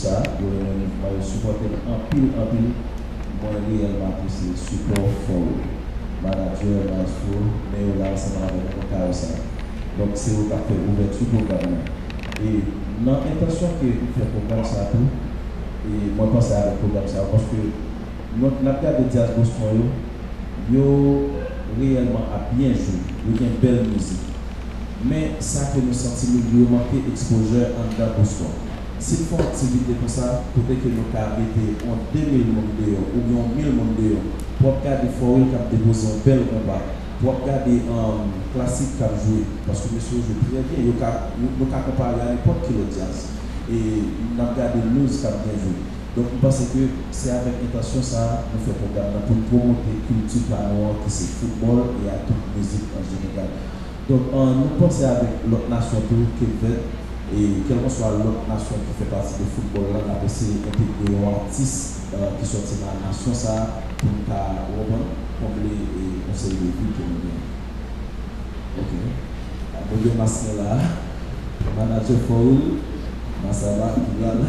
ça, je vais supporter un pile, un pile. Moi, réellement, c'est support fort. Manager, maestro, mais là, ensemble avec mon carré ça. Donc, c'est au café ouverture programme. Et dans l'intention que fait programme ça tout, et moi, je pense à le programme ça parce que notre la de Jazz Boston, yo réellement a bien joué, il y a une belle musique. Mais ça que nous sentons, nous manquer exposure en dedans Boston. Si nous faisons activité pour ça, peut-être que nous mettre en 2000 monde ou bien 1000 monde pour regarder Forel qui a déposé un bel combat, pour regarder un classique qui a joué, parce que monsieur joue très bien, nous avons comparé à n'importe quel jazz. Et nous avons regardé le qui a bien joué. Donc, je pense que c'est avec intention ça, nous faisons pour promouvoir la culture planoir qui c'est football et à toute musique en général. Donc, nous pensons avec l'autre nation tout qui fait et quelle que soit l'autre nation qui fait partie du football, là, on a essayé d'intégrer un artiste euh, qui sortit dans la nation ça pour nous combler et conseiller les vies que nous avons. Ok. Manager Foul, Massaba, Kibal.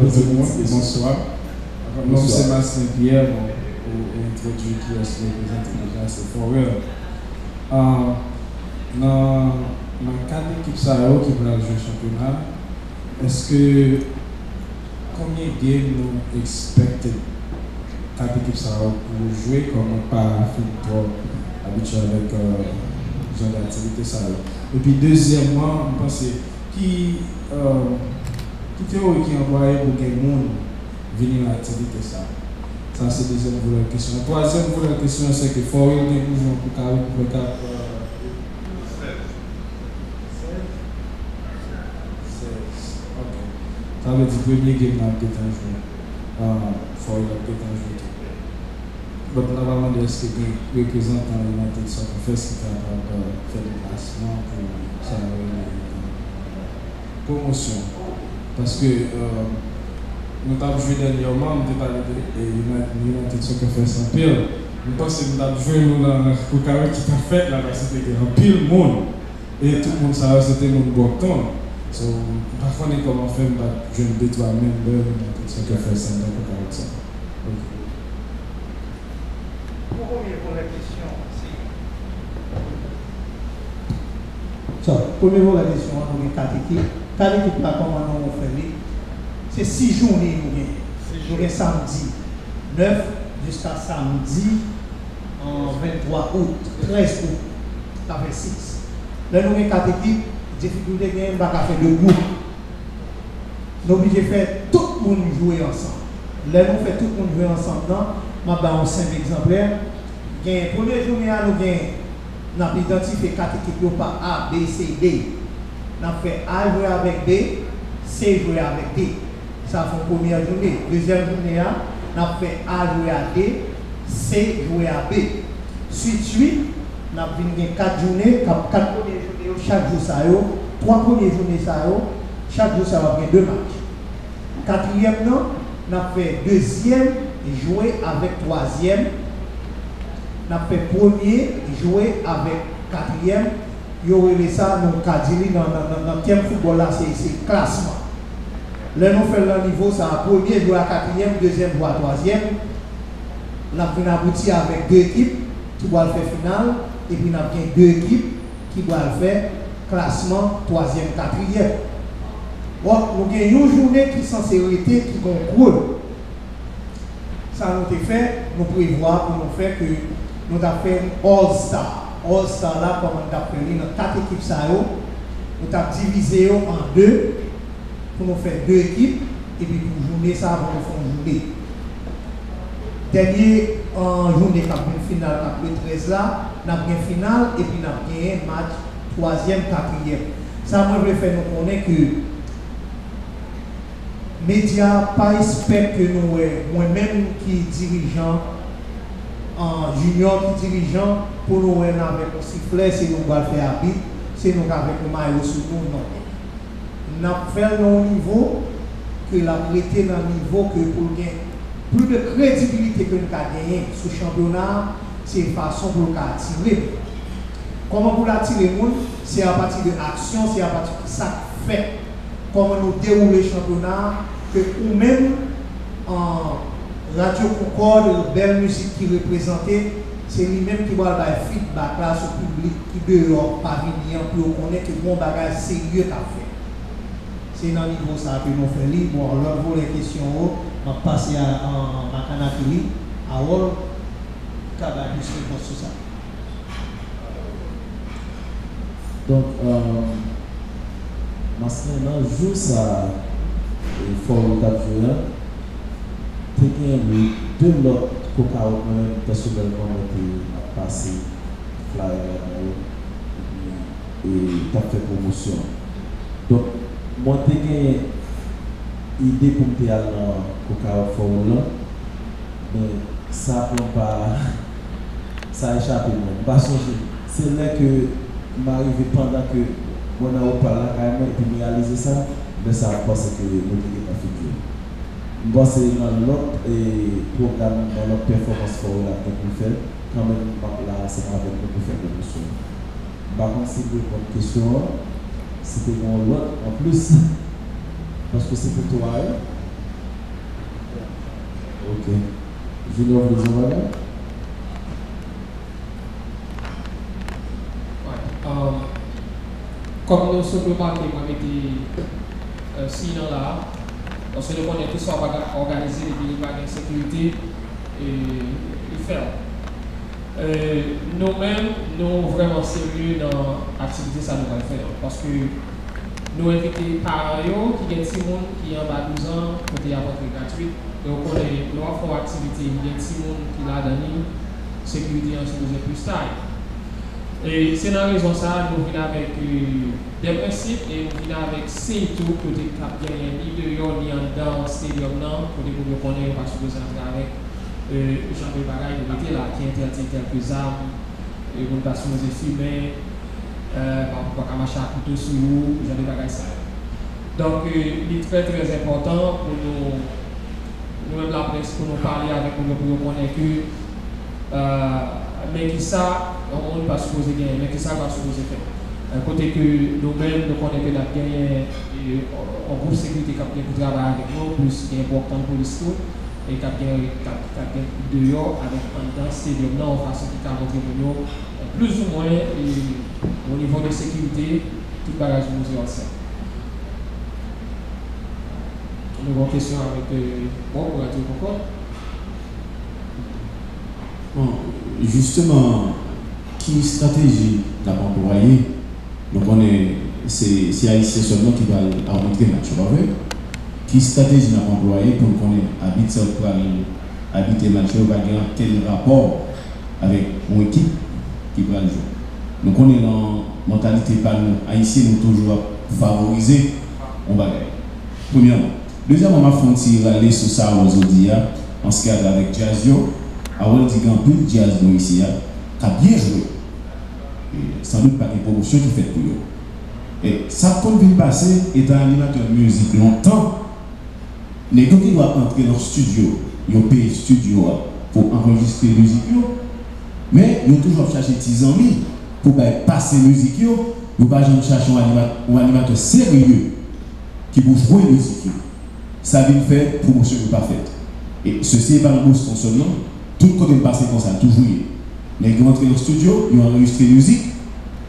Bonsoir. Mon nom c'est Marcel Pierre, on introduit qui est dans cadre de l'équipe Sao qui va jouer le championnat, est-ce que combien de games nous expectez quatre équipes Sao pour jouer comme pas trop habitué avec euh, genre d'activité Sao Et puis deuxièmement, on pense qui euh, qui qui envoyé pour que le monde venir à l'activité ça? Ça c'est la deuxième question. La troisième question c'est que faut y avoir pour pour pour veut dire premier game n'a été joué. Donc normalement, est-ce que les représentants de United Soccer Fest qui sont capable faire des placements pour ça promotion Parce que nous avons joué dernièrement, nous avons parlé de United Soccer en pile. Nous pensons que nous avons joué pour carré qui a fait c'était un pile monde. Et tout le monde savait que c'était mon bouton. So, parfois, on est comment faire, je ne détruis même l'heure, ce que fait ça, donc on ça. Pour revenir pour la question, So, premier pour la question, on a quatre équipes. Quatre équipes là, comment on fait C'est six journées, nous avons. samedi 9 jusqu'à samedi en 23 août, 13 août, ça fait 6. Là, nous avons quatre équipes difficulté gagne pas faire de groupe. Nous obligés faire tout le monde jouer ensemble. Là nous fait tout le monde jouer ensemble je vais un simple exemplaire. Gain première journée nous gain n'a identifié quatre équipes par A, B, C, D. Nous fait A jouer avec B, C jouer avec D. Ça fait première journée. Deuxième journée, nous fait A jouer à D, C jouer à B. Suite, suite, nous avons 4 journées, 4 premières journées, chaque jour, ça, 3 premières journées, ça, chaque jour, ça va avoir deux matchs. Quatrième, nous avons fait deuxième, jouer avec troisième. Nous avons fait premier, jouer avec quatrième. Il y aurait ça, nous avons dans thème football, là, c'est classement. Là, nous faisons le niveau, ça, premier, jouer à quatrième, deuxième, jouer troisième. Nous avons abouti avec deux équipes qui doivent faire finale et puis nous avons deux équipes qui doivent faire classement troisième, quatrième. Bon, nous avons une journée qui est censée qui concourt. Ça nous a fait, nous prévoir pour nous faire que nous avons fait All-Star. All-Star là, comme on appelé, dans quatre équipes, nous avons divisé en deux pour nous faire deux équipes et puis pour journée, ça, nous faire une journée. Dernier en journée, qui finale, qui 13 là, nous avons une finale et puis nous avons un match troisième, quatrième. Ça, moi, je veux faire nous connaître que médias pas expect que nous, moi-même qui dirigeant, en junior qui dirigeant, pour nous avec un sifflet, c'est nous allons faire habit, c'est nous avec le maillot sur nous. Nous avons fait un niveau que la prêté dans le niveau que pour gagner plus de crédibilité que nous avons gagné sur le championnat, c'est une façon pour nous attirer. Comment pour attirer C'est à partir de l'action, c'est à partir de ça fait. comment nous dérouler le championnat, que ou même en Radio Concorde, belle musique qui représentait, c'est lui-même qui va faire feedback là sur le public qui dehors pas venir pour connaître que bon bagage sérieux qu'a fait. C'est dans le niveau ça que nous faisons. Bon, alors pour les questions, on va passer à, à, Wall, ça. Donc, maintenant, jour ça, il faut deux lots coca même personnellement passé flyer et fait promotion. Donc, moi, idée pour me aller dans coca formula, mais ça prend pas, ça a échappé. Parce que c'est là que m'arrivé pendant que on a parlé carrément et puis réaliser ça, mais ça a pensé que nous n'avons pas fait. Bon, c'est dans l'autre programme, dans l'autre performance qu'on fait, quand même, là, c'est avec nous pour faire des questions. Par contre, c'est une question, c'était mon l'autre en plus, parce que c'est pour toi. Hein? Ok. Junior, vous les envoyez comme nous simplement qui ont été euh, sinon là, parce que nous connaissons tout ça organisé depuis les sécurité et, et faire. Euh, nous-mêmes, nous vraiment sérieux dans l'activité ça nous va faire. Parce que Nou evite paran yo ki gen ti moun ki yon ba 12 an, kote yon patre gratuit. Yo konen nou an fon aktivite, gen ti moun ki la dani, sekurite yon souboze plus tay. E se nan rezon sa, nou vina vek de prinsip, e nou vina vek se tou kote kap gen yon li de yon li an dan se yon nan, kote pou yo konen yon pa souboze an vina vek janpe bagay de bete la, ki ente ati tel pezam, yon pa souboze fume, ça. Donc euh, il est très important pour nous nous-mêmes la presse pour nous parler avec nous pour nous connaître euh, mais qui ça on ne pas supposé gagner, mais que ça va supposer faire. Côté que nous-mêmes, nous connaissons que nous gagné un groupe de sécurité qui bien travailler avec nous, plus qui est important pour l'histoire, et qui a bien dehors avec un dans stadium là, en façon qui a montré pour nous, plus ou moins au niveau de sécurité, tout bagage nous est ça. Nous avons une question avec bon, pour Radio Concorde. Bon, justement, qui stratégie pas employé Donc on est, c'est Haïtien seulement qui va arbitrer le match, pas Qui stratégie pas employé pour qu'on habite ça pour habiter le match, va avoir quel rapport avec une équipe qui va le jouer? Donc on est dans la mentalité pas nous, Haïtiens, nous toujours favoriser on gagner. Premièrement. Deuxièmement, va faire aller sur ça aujourd'hui, en ce cas avec Jazzio. On dit de jazz ici, a bien joué sans doute pas une promotion qui fait pour eux. Et ça, comme vient passer, est un animateur de musique longtemps, les gens qui doivent entrer dans le studio, ils ont payé le studio pour enregistrer la musique, mais ils ont toujours cherché des amis pour passer la musique, ils n'ont pas chercher un animateur, sérieux qui peut jouer la musique. Ça vient faire promotion pas faite. Et ceci n'est pas un Boston seulement, tout le côté passé comme ça, toujours. Les gens rentrent dans le studio, ils ont enregistré la musique,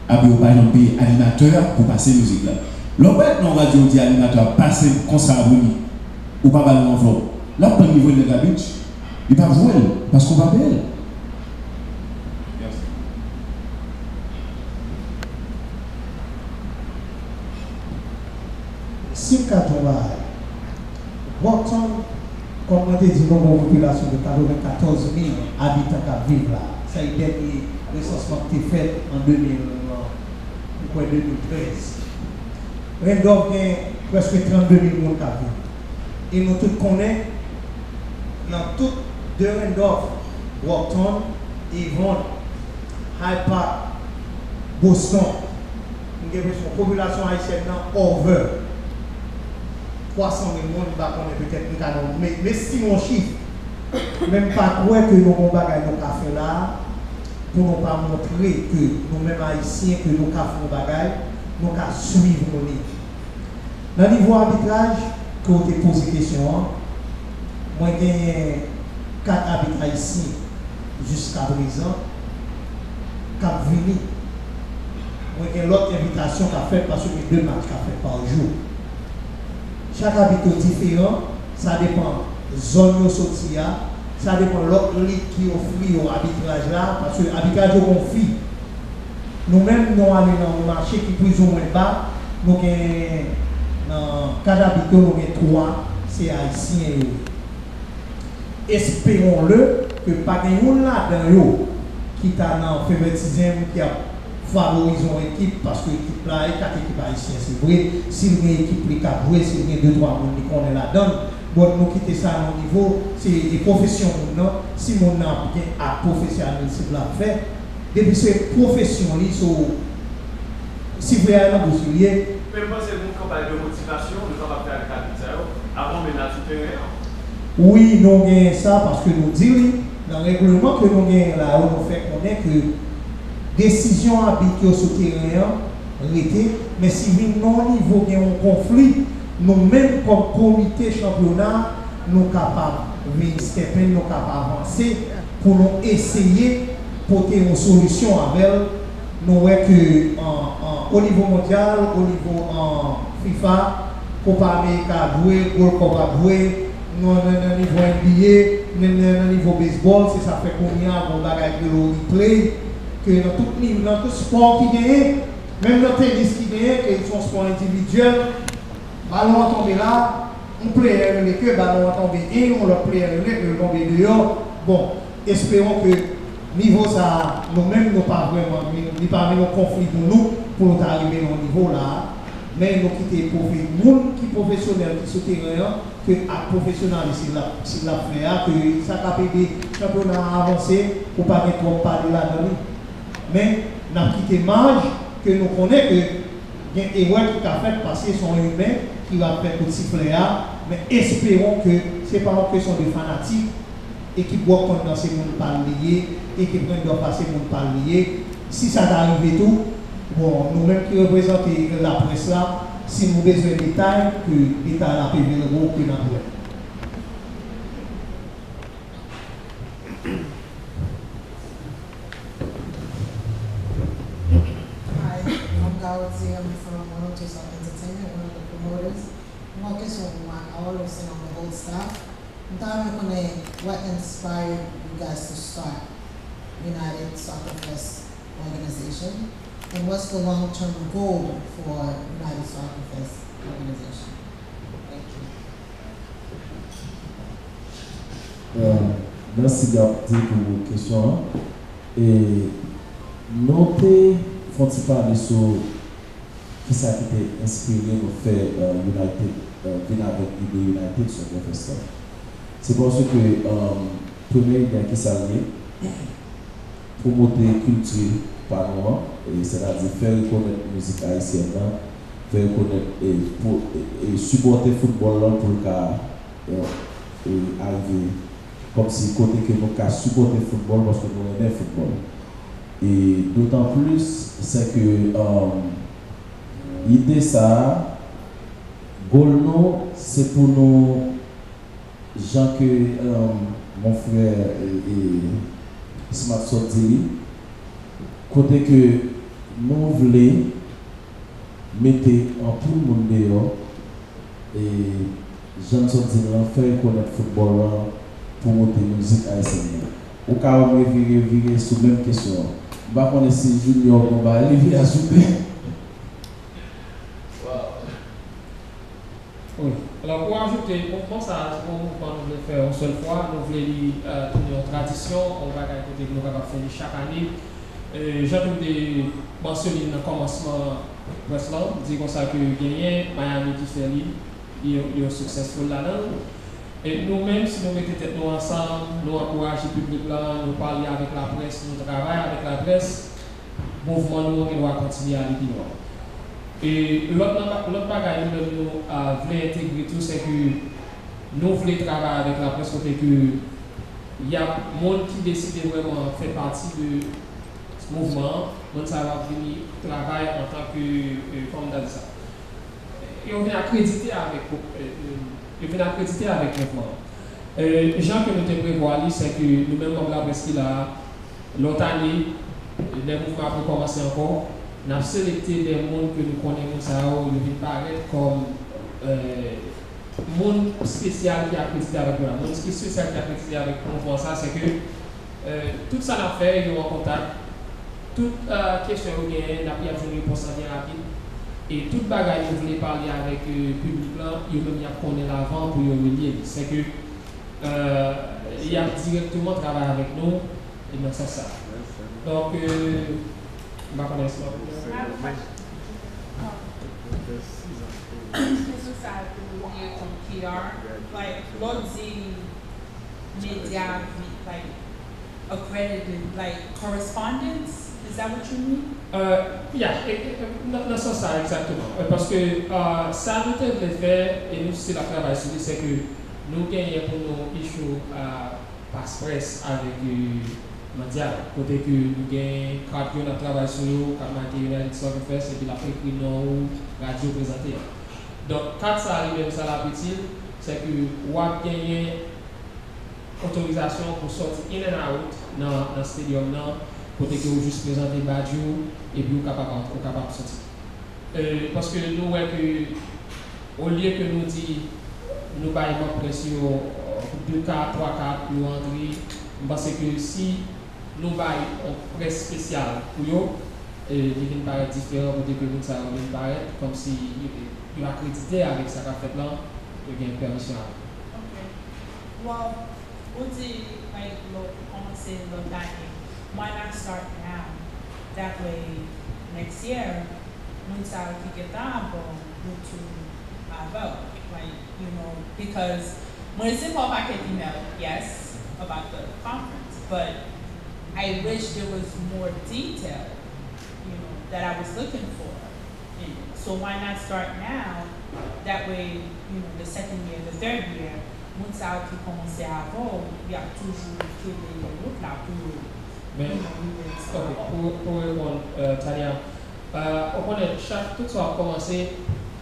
après ils ont payer animateur pour passer la musique là. L'autre, non, radio dit animateur, passer comme ça à ou pas dans l'enveloppe. Là, pour le niveau de la beach, il va jouer parce qu'on va payer. Sim Katoa, Wotton, komande di nou moun populasyon de 94.000 abitan ka vive la. Sa yi denye resansman ki te fet an 2013. Rendov gen preske 32.000 moun ka vive. E nou tout konen, nan tout de Rendov, Wotton, Yvonne, Haipa, Boston, nou gen preske populasyon Haitien nan over. 300 000 personnes, peut-être, mais, mais si mon chiffre, même pas quoi que nous avons fait là, pour ne pas montrer que nous-mêmes haïtiens, que nous avons des nous avons suivre nos livres. Dans le niveau arbitrage, quand on te pose question, moi j'ai quatre arbitrages ici jusqu'à présent, cap vini. Moi j'ai l'autre invitation qu'a fait parce que deux matchs qu'a fait par jour. Chaque est différent, ça dépend de la zone où sorti, ça dépend de l'autre qui offre au là, parce que l'arbitrage est conflit. Nous-mêmes, nous allons dans un marché qui est plus ou moins bas, nous avons dans quatre habitants, nous avons trois, c'est haïtien. Espérons-le que pas de là-dedans qui t'a dans favoritisme qui a favorisé l'équipe parce que l'équipe là est quatre équipes haïtiennes, c'est vrai. S'il y a une équipe qui a joué, s'il y a deux, trois personnes qui connaissent là-dedans, bon, nous quitter ça au niveau, c'est des professions. Non? Si mon a bien à professionnel, c'est la fait. Depuis ces professions. Si vous avez un boussolier. Mais c'est une campagne de motivation, nous avons fait un capital avant de mettre supérieur. Oui, nous avons ça parce que nous disons, dans le règlement que nous avons là, on fait connaître que décision habituelle sur terrain, mais si nous niveau y a un conflit, nous-mêmes comme comité championnat, nous capables de nous capables d'avancer pour nous essayer de porter une solution avec nous que au niveau mondial, au niveau en FIFA, Copa América joué, Gold Cup a joué, nous au niveau NBA, au niveau baseball, c'est ça fait qu'on y a un bagage de replay, que dans tout, dans tout sport qui gagne, même dans le tennis qui gagne, que sont sport individuel, ballon va tomber là, on player le que ballon va tomber et on le player le que tomber dehors. Bon, espérons que niveau ça, nous-mêmes, nous pas vraiment, nous pas un conflit pour nous, pour nous arriver au niveau là. Mais nous quitter pour monde qui professionnel qui terrain, que à professionnel s'il l'a fait, que ça a des championnats avancés pour pas trop parler là-dedans. Mais nous avons quitté marge que nous connaissons que y a des erreurs qui a fait passer son humain qui va faire tout siffler mais espérons que ce n'est pas une question de fanatique et qui dans ces mondes pas et qui doit passer mon parler. Si ça arrive tout, bon, nous-mêmes qui représentons la presse là, si nous avons besoin de détails, que l'État a payé le gros que nous avons. I'm from 102 South Entertainment, one of the promoters. Question one, always say on the whole staff. I'm talking what inspired you guys to start United Soccer Fest organization? And what's the long-term goal for United Soccer Fest organization? Thank you. Euh, merci Gapti pour vos questions. Et notez, faut-il parler sur qui ça qui t'a inspiré pour faire euh, United, euh, venir avec l'idée United sur le festival. C'est parce que, euh, premier idée qui s'est promouvoir la culture par nous, c'est-à-dire faire connaître la musique haïtienne, faire connaître et, pour, et, supporter le football pour euh, arriver comme si côté que nous avons supporter le football parce que nous aimons le football. Et d'autant plus, c'est que l'idée ça, c'est pour nous, gens que euh, mon frère et, Smart Sorti, côté que nous voulons mettre en tout le monde dehors et Jean Sorti faire connaître le football pour monter la musique haïtienne. Au cas où on virer virer sur la même question, je ne sais pas si Junior va aller ajouter. Oui. Ajouter, on pense à mouvement nous voulons faire une seule fois, nous voulons euh, en tradition, on va que nous allons faire chaque année. Euh, J'ai de mentionner le commencement précédent, dire comme ça que gagné Miami qui fait il est successful là-dedans. Et nous-mêmes, si nous mettons tête nous ensemble, nous encourageons le public là, nous parlons avec la presse, nous travaillons avec la presse, mouvement nous doit continuer à aller plus loin. Et l'autre bagage que nous voulons intégrer tout, c'est que nous voulons travailler avec la presse côté que il y a des gens qui décident vraiment de faire partie de ce mouvement, monde ça venir travailler en tant que, comme ça. ils viennent accréditer avec, euh, ils viennent accréditer avec mouvement. Euh, Jean que nous te prévoit, c'est que nous-mêmes, comme la presse là, l'autre année, les mouvements ont commencé encore. Nous avons sélecté des mondes que nous connaissons, ça, ils paraître comme euh, monde spécial qui a accrédité avec nous. Monde spécial qui a accrédité avec nous, ça, c'est que euh, tout ça n'a fait, ils ont en contact. Toute euh, question que vous n'a pas une réponse bien rapide. Et toute bagaille que vous voulez parler avec le public là, il même y a connaît l'avant pour y relier. C'est que euh, il y a directement travaillé avec nous et c'est ça. Donc, euh, ne connais pas. This is how to hear from PR, like Lodzi Media, like accredited, like correspondence. Is that what you mean? Euh, yeah, et- et- non, non, c'est ça exactement. Euh, Parce que euh, ça nous devait faire, et nous c'est la travail c'est que nous gagnons pour nos issues uh, à passe presse avec euh, Mondial. Côté que nous gagnons quatre jours de travail sur nous, comme Maté United Soccer Fest, et puis la écrit non radio présenté. Donc, quand ça arrive, c'est que vous gagné autorisation pour sortir in and out dans le stadium là, côté que vous juste présenter Badjo et puis vous vous capable de sortir. Euh, parce que nous au lieu que nous dit nous baillons pression 2 4 3 4 pour entrer, parce que si presse spéciale pour eux, euh, il vient paraître différent côté que nous ça vient paraître comme si sa fait là, il y a une permission. Okay. Well, like, say, look back, why not start now? That way, next year, like, you know, because I can email, yes, about the conference, but I wish there was more detail, you know, that I was looking for. in it. So why not start now? That way, you know, the second year, the third year, moun sa ou ki komanse avon, y a toujou kebe lout la pou, Mais, you know, we will ok, start. pour, pour répondre, euh, Tania, euh, on connaît chaque, tout ça a commencé,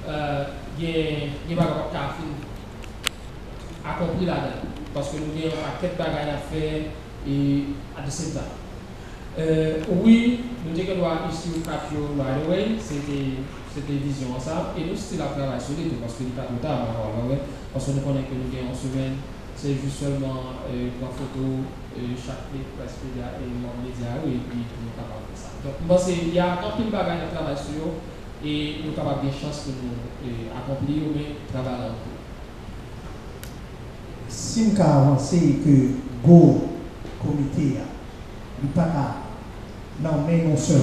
euh, il y a, il y a pas de café a compris là-dedans. Parce que nous de et à the same time. Euh, oui, nous disons que nous quatre jours right away, c'était vision ça, et nous still à travailler sur les deux, parce que nous pas de ouais, parce que nous connaissons que nous avons en semaine, c'est juste seulement euh, photos, euh, chaque média et et puis nous de. Donc, c'est, il y a un peu de à travailler sur et nous capables de chance pour nous euh, accomplir, mais travailler peu. si avancé que go comité il pas non mais non seul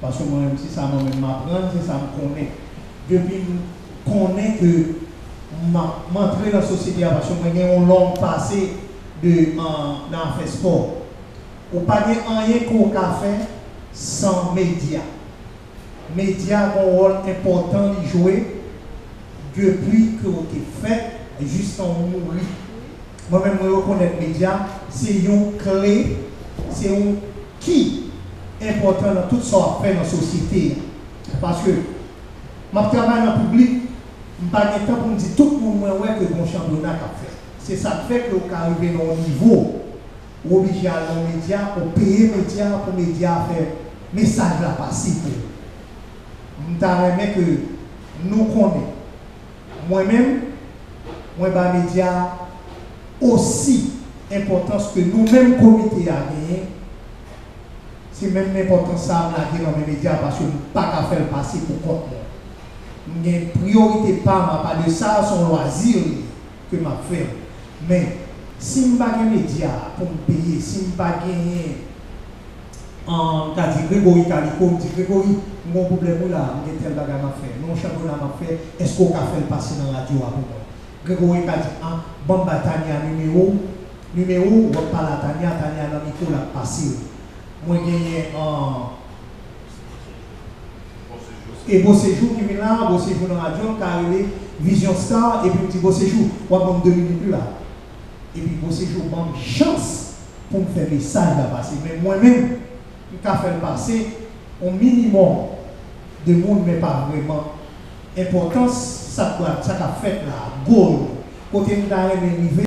parce que moi même si ça moi même m'apprendre c'est ça me connaît depuis me connais que m'entrer dans la société parce que moi j'ai un long passé de en dans fait sport. Ou pas de rien qu'on fait sans médias médias ont un rôle important à jouer depuis que vous fait juste en mourir. Moi-même, je reconnais les médias, c'est une clé, c'est un qui important dans tout ce qu'on dans la société. Parce que, je travaille dans le public, je n'ai pas de temps pour me dire tout le monde ouais, que mon championnat a fait. C'est ça qui fait que vous arrivez dans un niveau où obligé à les médias, pour payer les médias, pour les médias faire message là passer. Je voudrais que nous connaissons. Moi-même, moi, bah, média aussi importance que nous-mêmes, comité, à gagné. C'est même l'importance ça on a dit dans les médias parce que nous pas qu'à faire passer pour compte. Nous avons priorité pas, ma pas de ça, son loisir que m'a fait. Mais si je n'ai pas de médias pour me payer, si je n'ai pas gagné en cas de Grégory Calico, me dit Grégory, mon problème là, j'ai tel bagage à faire. Mon championnat m'a fait, est-ce qu'on a fait passer dans la radio à moi? Grégory a dit, ah, bon, Tania, numéro, numéro, on parle à Tania, Tania, dans le micro, là, passé. Moi, j'ai en. Et beau séjour qui vient là, beau séjour dans la radio, carré, Vision Star, et puis petit beau séjour, on va deux minutes plus là. Et puis beau séjour, on chance pour me faire message là passer. Mais moi-même, je vais faire passer au minimum de monde, mais pas vraiment importance sa kwa, sa ka fet la, gol, kote mta reme rive,